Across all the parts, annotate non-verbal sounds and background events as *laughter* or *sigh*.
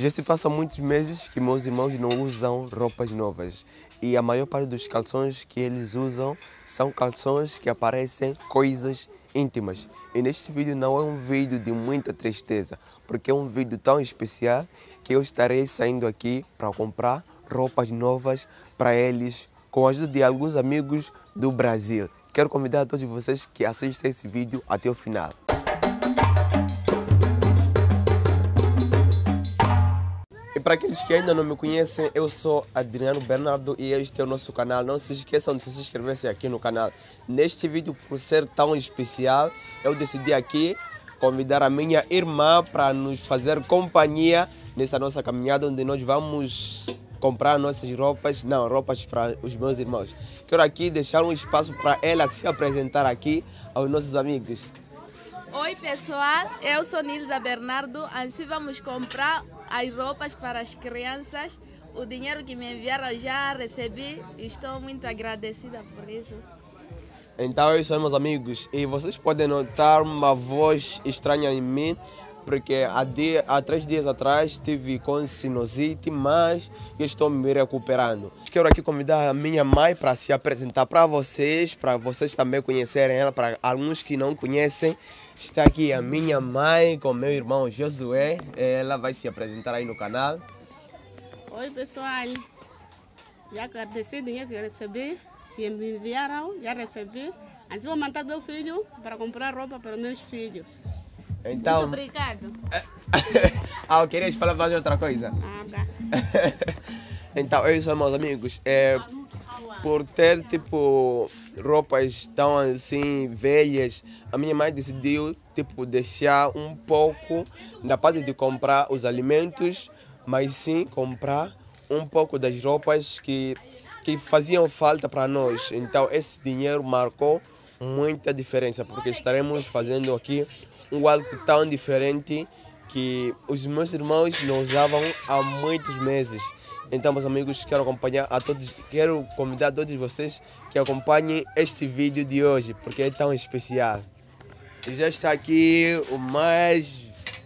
Já se passam muitos meses que meus irmãos não usam roupas novas. E a maior parte dos calções que eles usam são calções que aparecem coisas íntimas. E neste vídeo não é um vídeo de muita tristeza, porque é um vídeo tão especial que eu estarei saindo aqui para comprar roupas novas para eles com a ajuda de alguns amigos do Brasil. Quero convidar todos vocês que assistem esse vídeo até o final. E para aqueles que ainda não me conhecem, eu sou Adriano Bernardo e este é o nosso canal. Não se esqueçam de se inscrever aqui no canal. Neste vídeo, por ser tão especial, eu decidi aqui convidar a minha irmã para nos fazer companhia nessa nossa caminhada onde nós vamos comprar nossas roupas, não, roupas para os meus irmãos. Quero aqui deixar um espaço para ela se apresentar aqui aos nossos amigos. Oi pessoal, eu sou Nilza Bernardo. Assim vamos comprar as roupas para as crianças. O dinheiro que me enviaram já recebi. Estou muito agradecida por isso. Então, eu sou meus amigos e vocês podem notar uma voz estranha em mim, porque há, dia, há três dias atrás tive com sinusite, mas eu estou me recuperando. Quero aqui convidar a minha mãe para se apresentar para vocês, para vocês também conhecerem ela, para alguns que não conhecem. Está aqui a minha mãe com meu irmão Josué, ela vai se apresentar aí no canal. Oi pessoal, já agradeci dinheiro que recebi, que me enviaram, já recebi. Assim vou mandar meu filho para comprar roupa para meus filhos. Então, Muito obrigado. *laughs* ah, eu queria falar mais outra coisa. Ah, tá. *laughs* então, eu sou meus amigos. É, por ter tipo roupas tão assim velhas, a minha mãe decidiu tipo deixar um pouco da parte de comprar os alimentos, mas sim comprar um pouco das roupas que que faziam falta para nós. Então esse dinheiro marcou muita diferença, porque estaremos fazendo aqui um algo tão diferente que os meus irmãos não usavam há muitos meses. Então, meus amigos, quero acompanhar a todos, quero convidar todos vocês que acompanhem este vídeo de hoje, porque é tão especial. E já está aqui o mais,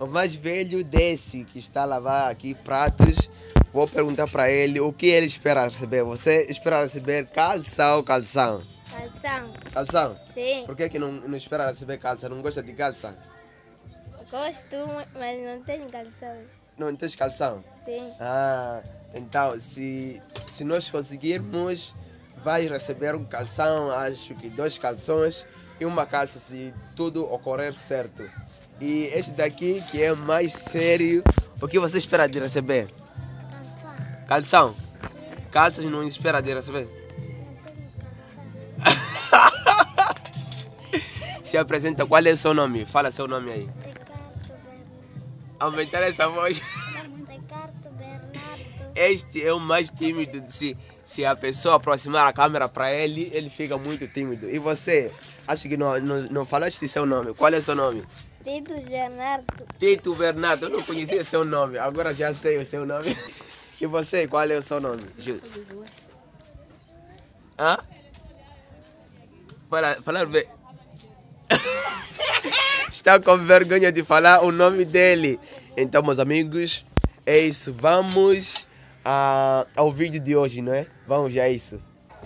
o mais velho desse que está a lavar aqui pratos. Vou perguntar para ele o que ele espera receber. Você espera receber calça ou calção? Calção, Calção? sim. Por que, que não, não espera receber calça? Não gosta de calça? Gosto, mas não tenho calção. Não tens calção? Sim. Ah, então se, se nós conseguirmos, vai receber um calção, acho que dois calções e uma calça se tudo ocorrer certo. E este daqui que é mais sério, o que você espera de receber? Calção, Calção? Calças não espera de receber? Se apresenta, qual é o seu nome? Fala seu nome aí. Ricardo Bernardo. Aumentar essa voz. Ricardo Bernardo. Este é o mais tímido. Se, se a pessoa aproximar a câmera para ele, ele fica muito tímido. E você? Acho que não, não, não falaste seu nome. Qual é seu nome? Tito Bernardo. Tito Bernardo. Eu não conhecia seu nome. Agora já sei o seu nome. *laughs* E você? Qual é o seu nome? Ju- Hã? Fala, falar bem. *laughs* Está com vergonha de falar o nome dele. Então, meus amigos, é isso. Vamos ah, ao vídeo de hoje, não é? Vamos já a isso.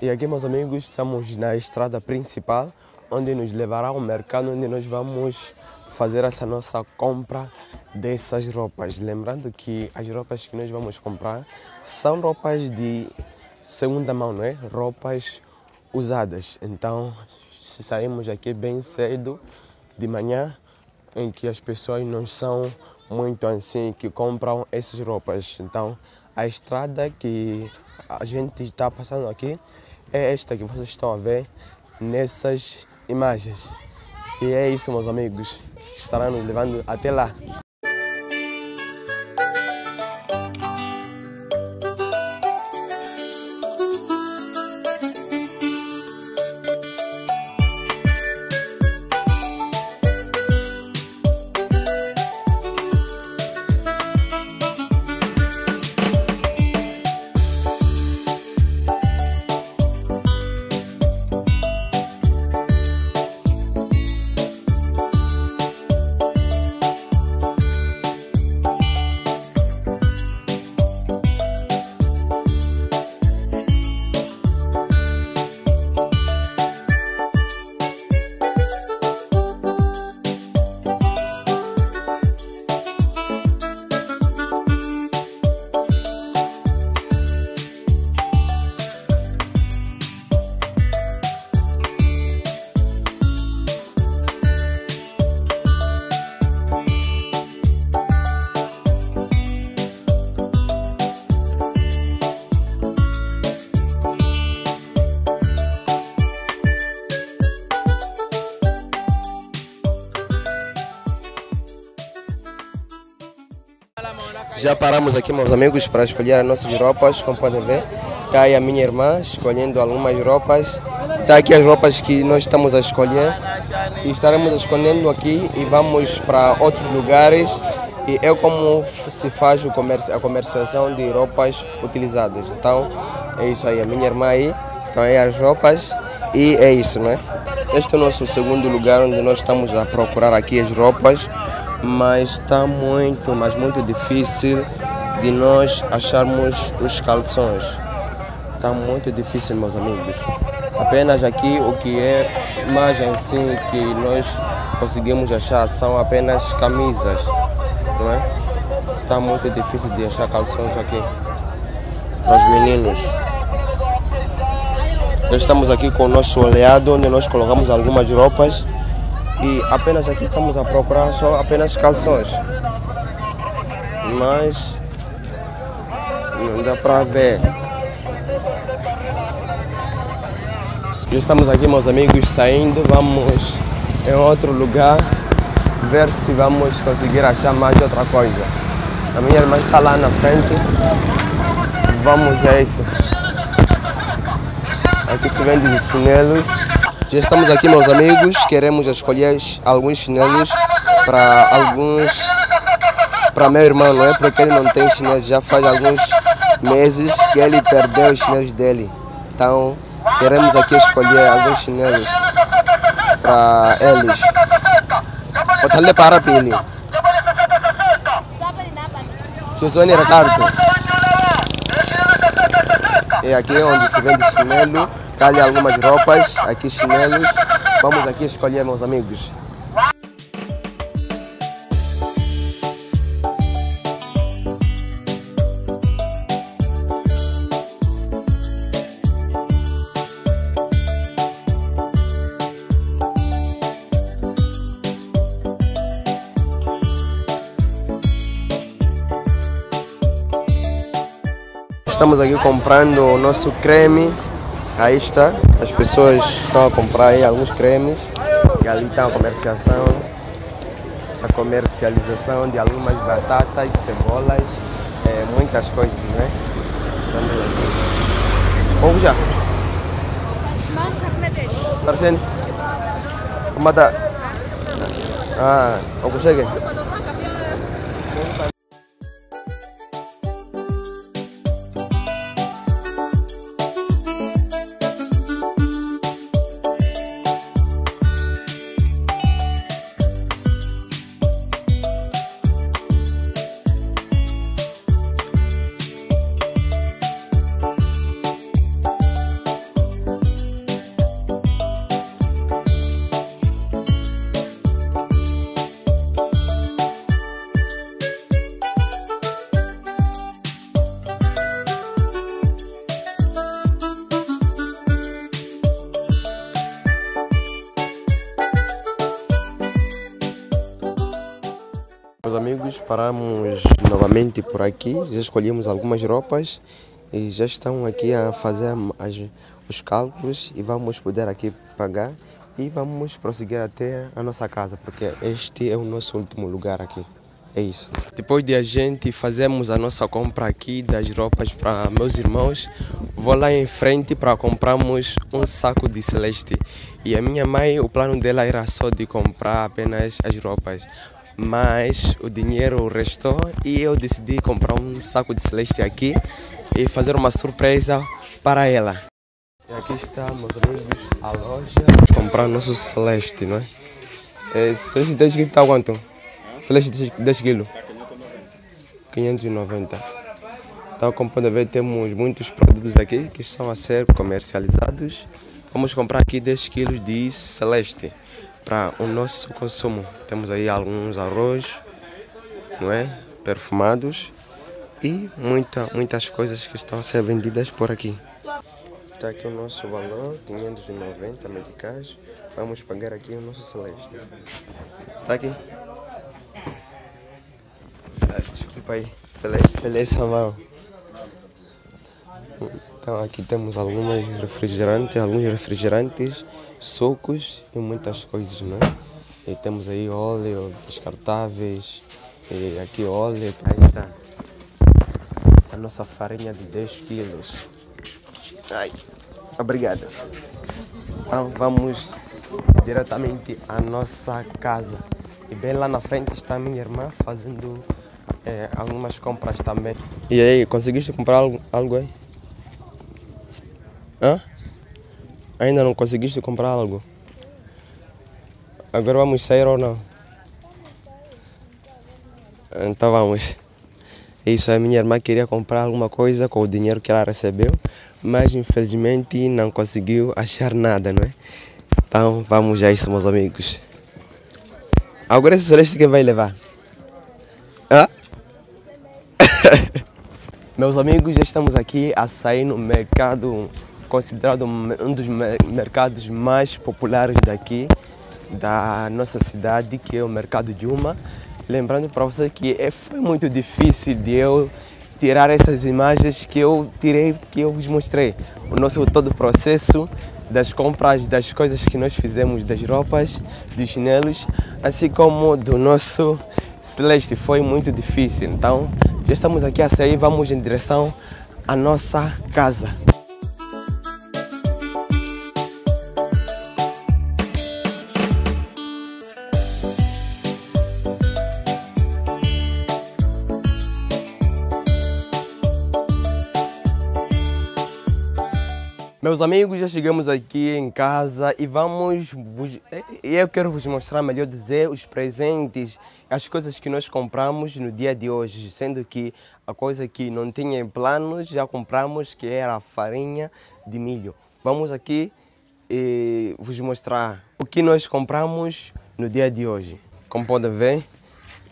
E aqui, meus amigos, estamos na estrada principal, onde nos levará ao mercado, onde nós vamos fazer essa nossa compra dessas roupas. Lembrando que as roupas que nós vamos comprar são roupas de segunda mão, não é? Roupas usadas. Então, se saímos aqui bem cedo de manhã, em que as pessoas não são muito assim que compram essas roupas. Então, a estrada que a gente está passando aqui é esta que vocês estão a ver nessas imagens. E é isso, meus amigos. Estará nos levando até lá. Já paramos aqui, meus amigos, para escolher as nossas roupas, como podem ver. Está aí a minha irmã escolhendo algumas roupas. Está aqui as roupas que nós estamos a escolher. E estaremos escolhendo aqui e vamos para outros lugares. E é como se faz a comercialização de roupas utilizadas. Então, é isso aí. A minha irmã aí, estão aí as roupas. E é isso, né? Este é o nosso segundo lugar onde nós estamos a procurar aqui as roupas mas está muito, mas muito difícil de nós acharmos os calções. Está muito difícil, meus amigos. Apenas aqui o que é mais si que nós conseguimos achar são apenas camisas, não é? Está muito difícil de achar calções aqui para os meninos. Nós estamos aqui com o nosso oleado, onde nós colocamos algumas roupas e apenas aqui estamos a procurar só apenas calções. Mas não dá para ver. Já estamos aqui, meus amigos, saindo. Vamos em outro lugar ver se vamos conseguir achar mais outra coisa. A minha irmã está lá na frente. Vamos a isso. Aqui se vende os chinelos. Já estamos aqui, meus amigos. Queremos escolher alguns chinelos para alguns. Para meu irmão, não é? Porque ele não tem chinelos. Já faz alguns meses que ele perdeu os chinelos dele. Então, queremos aqui escolher alguns chinelos para eles. Botar-lhe para pini. Josone Ricardo. É aqui onde se vende chinelo. Cali algumas roupas, aqui chinelos. Vamos aqui escolher, meus amigos. Estamos aqui comprando o nosso creme Aí está, as pessoas estão a comprar aí alguns cremes e ali está a comercialização, a comercialização de algumas batatas, cebolas, é, muitas coisas, né? Estamos aqui. Vamos já. Tarsene. Como está? Ah, o chegue? Paramos novamente por aqui, já escolhemos algumas roupas e já estão aqui a fazer as, os cálculos e vamos poder aqui pagar e vamos prosseguir até a nossa casa, porque este é o nosso último lugar aqui. É isso. Depois de a gente fazermos a nossa compra aqui das roupas para meus irmãos, vou lá em frente para comprarmos um saco de celeste. E a minha mãe, o plano dela era só de comprar apenas as roupas mas o dinheiro restou e eu decidi comprar um saco de celeste aqui e fazer uma surpresa para ela. E aqui está, meus amigos, a loja. Vamos comprar nosso celeste, não é? é celeste 10 quilos está quanto? Celeste 10 quilos? 590. Então, como podem ver, temos muitos produtos aqui que estão a ser comercializados. Vamos comprar aqui 10 quilos de celeste para o nosso consumo. Temos aí alguns arroz, não é? Perfumados e muita, muitas coisas que estão a ser vendidas por aqui. Está aqui o nosso valor, 590 medicais. Vamos pagar aqui o nosso celeste. Está aqui. Ah, desculpa aí, pela essa mão. Então aqui temos alguns refrigerantes, alguns refrigerantes, sucos e muitas coisas, né? E temos aí óleo descartáveis, e aqui óleo, aí está. nossa farinha de 10 quilos. Ai, obrigado. Então vamos diretamente à nossa casa. E bem lá na frente está a minha irmã fazendo é, algumas compras também. E aí, conseguiste comprar algo, algo aí? Hã? Ainda não conseguiste comprar algo? Agora vamos sair ou não? Então vamos. Isso, a minha irmã queria comprar alguma coisa com o dinheiro que ela recebeu, mas infelizmente não conseguiu achar nada, não é? Então vamos já isso, meus amigos. Agora esse celeste quem vai levar? Hã? *laughs* Meus amigos, já estamos aqui a sair no mercado considerado um dos mercados mais populares daqui da nossa cidade, que é o mercado de Uma. Lembrando para vocês que é, foi muito difícil de eu tirar essas imagens que eu tirei, que eu vos mostrei. O nosso todo o processo das compras, das coisas que nós fizemos, das roupas, dos chinelos, assim como do nosso Celeste, foi muito difícil. Então, já estamos aqui a sair, vamos em direção à nossa casa. Meus amigos, já chegamos aqui em casa e vamos vos, eu quero vos mostrar, melhor dizer, os presentes, as coisas que nós compramos no dia de hoje, sendo que a coisa que não tinha em planos já compramos, que era a farinha de milho. Vamos aqui e vos mostrar o que nós compramos no dia de hoje. Como podem ver,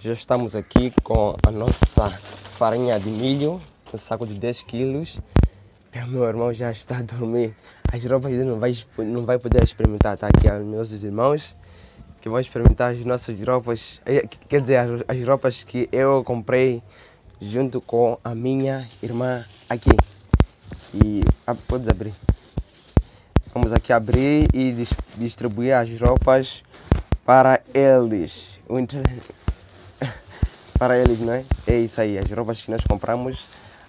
já estamos aqui com a nossa farinha de milho, um saco de 10 quilos. *laughs* Meu irmão já está a dormir. As roupas ele não vai, não vai poder experimentar. Está aqui os meus irmãos que vão experimentar as nossas roupas. Eh, quer dizer, as roupas que eu comprei junto com a minha irmã aqui. E ah, podes abrir. Vamos aqui abrir e distribuir as roupas para eles. *laughs* Para eles, não é? É isso aí. As roupas que nós compramos,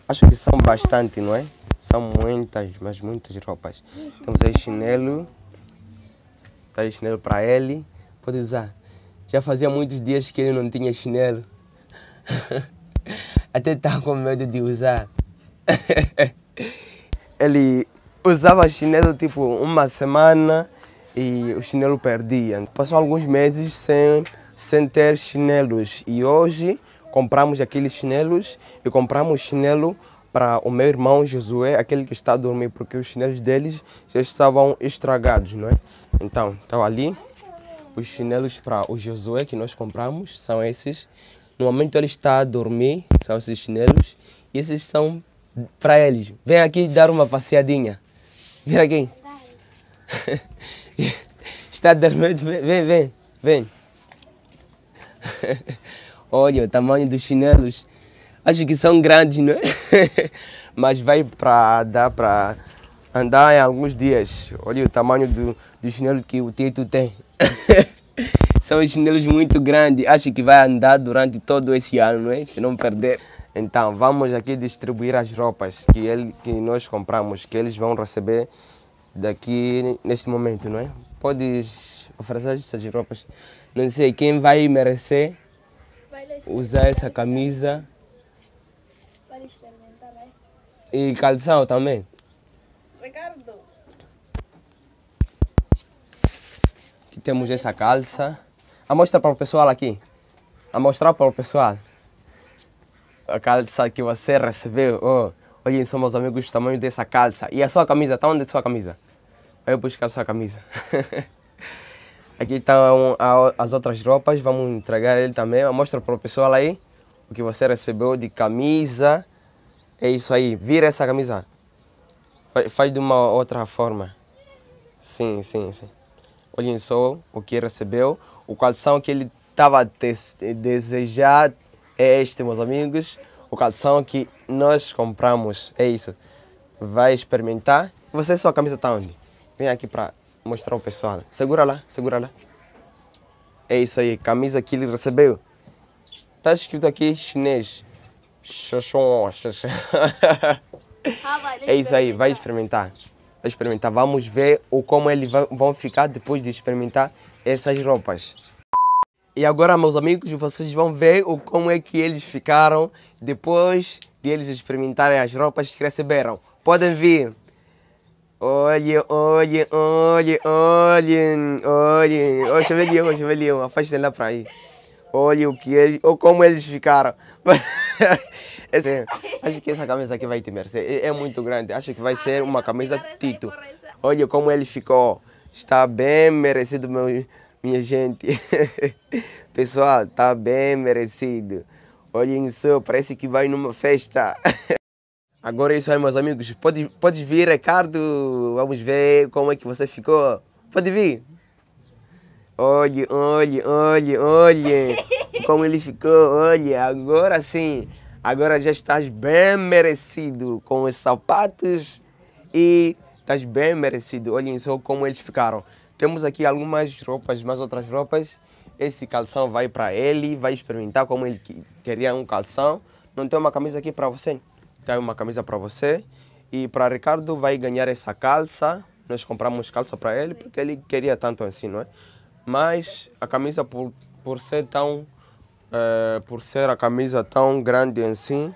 acho que são bastante, não é? São muitas, mas muitas roupas. Temos aí chinelo. Tá aí chinelo para ele. Pode usar. Já fazia muitos dias que ele não tinha chinelo. *laughs* Até estava com medo de usar. *laughs* ele usava chinelo tipo uma semana e o chinelo perdia. Passou alguns meses sem, sem ter chinelos. E hoje compramos aqueles chinelos e compramos chinelo para o meu irmão Josué, aquele que está a dormir, porque os chinelos deles já estavam estragados, não é? Então, estão ali. Os chinelos para o Josué que nós compramos são esses. No momento ele está a dormir, são esses chinelos. E esses são para eles. Vem aqui dar uma passeadinha. Vem aqui. *laughs* está a dormir. Vem, vem, vem. *laughs* Olha o tamanho dos chinelos. Acho que são grandes, não é? *laughs* Mas vai para dar para andar em alguns dias. Olha o tamanho do, do chinelo que o Tito tem. *laughs* são chinelos muito grandes. Acho que vai andar durante todo esse ano, não é? Se não perder. Então, vamos aqui distribuir as roupas que, ele, que nós compramos, que eles vão receber daqui neste momento, não é? Podes oferecer essas roupas. Não sei quem vai merecer usar essa camisa e calção também. Ricardo. Aqui temos essa calça. A mostra para o pessoal aqui. A mostrar para o pessoal. A calça que você recebeu. Oh, olhem, somos amigos do tamanho dessa calça. E a sua camisa? Está onde é a sua camisa? Vai buscar a sua camisa. *laughs* aqui estão as outras roupas. Vamos entregar ele também. Mostra para o pessoal aí o que você recebeu de camisa é isso aí. Vira essa camisa. Faz de uma outra forma. Sim, sim, sim. Olhem só o que recebeu. O calção que ele estava a desejar é este, meus amigos. O calção que nós compramos. É isso. Vai experimentar. Você, sua camisa está onde? Vem aqui para mostrar ao pessoal. Segura lá, segura lá. É isso aí, camisa que ele recebeu. Está escrito aqui chinês. Xoxon, xoxon. É isso aí, vai experimentar. Vai experimentar. Vamos ver o como eles vão ficar depois de experimentar essas roupas. E agora, meus amigos, vocês vão ver o como é que eles ficaram depois de eles experimentarem as roupas que receberam. Podem vir. Olhem, olhem, olhem, olhem, olhem. Ô, chevelier, ô, chevelier, afastem lá para aí. Olha o que eles, ou como eles ficaram. *laughs* Esse- acho que essa camisa aqui vai te merecer. É, é muito grande. Acho que vai ser uma camisa Tito. Olha como ele ficou. Está bem merecido, meu, minha gente. *laughs* Pessoal, está bem merecido. Olhem só, parece que vai numa festa. *laughs* Agora é isso aí, meus amigos. Pode, pode vir, Ricardo. Vamos ver como é que você ficou. Pode vir. Olhe, olhe, olhe, olhe. *laughs* Como ele ficou, olhe. Agora sim. Agora já estás bem merecido com os sapatos e estás bem merecido. Olhem só como eles ficaram. Temos aqui algumas roupas, mais outras roupas. Esse calção vai para ele, vai experimentar como ele que- queria um calção. Não tem uma camisa aqui para você? Tem uma camisa para você. E para Ricardo vai ganhar essa calça. Nós compramos calça para ele porque ele queria tanto assim, não é? Mas a camisa por, por ser tão eh, por ser a camisa tão grande assim,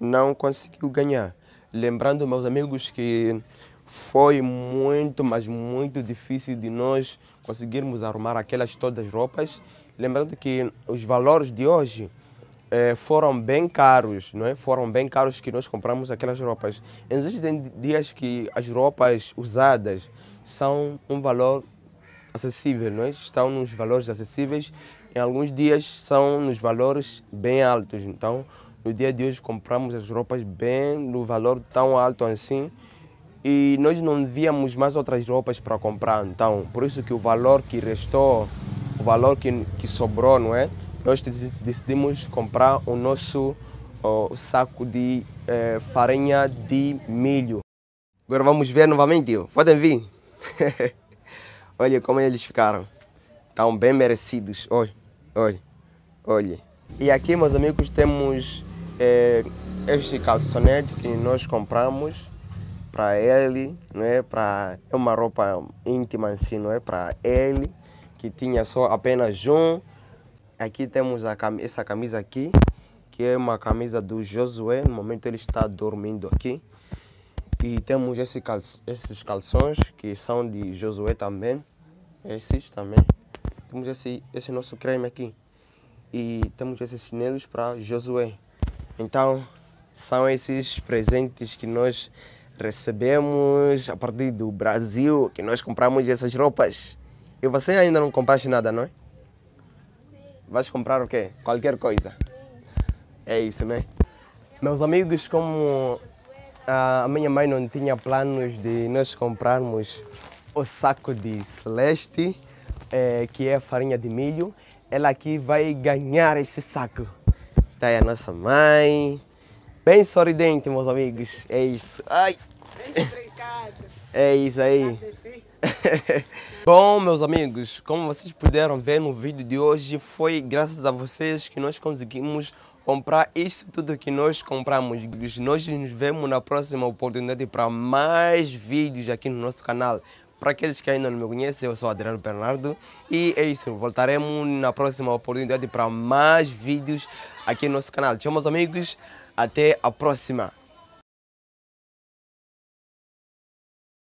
não conseguiu ganhar. Lembrando, meus amigos, que foi muito, mas muito difícil de nós conseguirmos arrumar aquelas todas roupas. Lembrando que os valores de hoje eh, foram bem caros, não é? Foram bem caros que nós compramos aquelas roupas. Existem dias que as roupas usadas são um valor acessível, não é? Estão nos valores acessíveis. Em alguns dias são nos valores bem altos. Então, no dia de hoje compramos as roupas bem no valor tão alto assim e nós não víamos mais outras roupas para comprar. Então, por isso que o valor que restou, o valor que, que sobrou, não é? Nós deci- decidimos comprar o nosso ó, saco de eh, farinha de milho. Agora vamos ver novamente. Podem vir. *laughs* Olha como eles ficaram. Estão bem merecidos. Olha, olha, olha. E aqui, meus amigos, temos eh, este calçonete que nós compramos para ele, não é? Para é uma roupa íntima assim, não é? Para ele que tinha só apenas um. Aqui temos a essa camisa aqui, que é uma camisa do Josué. No momento ele está dormindo aqui. E temos esse esses calções que são de Josué também. Esses também. Temos esse, esse nosso creme aqui. E temos esses chinelos para Josué. Então, são esses presentes que nós recebemos a partir do Brasil, que nós compramos essas roupas. E você ainda não compraste nada, não é? Vais comprar o quê? Qualquer coisa. É isso, né? Meus amigos, como a minha mãe não tinha planos de nós comprarmos o saco de Celeste, eh, que é farinha de milho, ela aqui vai ganhar esse saco. Está aí a nossa mãe. Bem sorridente, meus amigos. É isso. Ai! É isso aí. *laughs* Bom, meus amigos, como vocês puderam ver no vídeo de hoje, foi graças a vocês que nós conseguimos comprar isso tudo que nós compramos. Nós nos vemos na próxima oportunidade para mais vídeos aqui no nosso canal. Para aqueles que ainda não me conhecem, eu sou Adriano Bernardo e é isso. Voltaremos na próxima oportunidade para mais vídeos aqui no nosso canal. Tchau, meus amigos. Até a próxima.